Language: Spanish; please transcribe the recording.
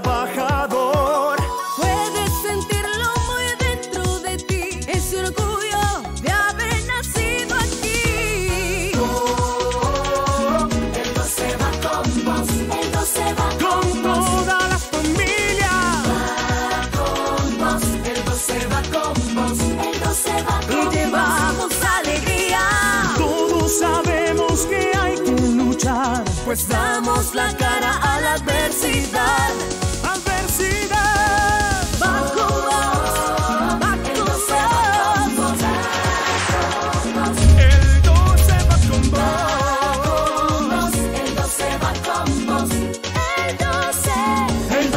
trabajador. Puedes sentirlo muy dentro de ti, ese orgullo de haber nacido aquí. Oh, él se va con vos, él no se va con, con vos. toda la familia. Va con vos, él no se va con vos, él no se va y llevamos alegría. Todos sabemos que hay que luchar, pues damos la cara a la adversidad.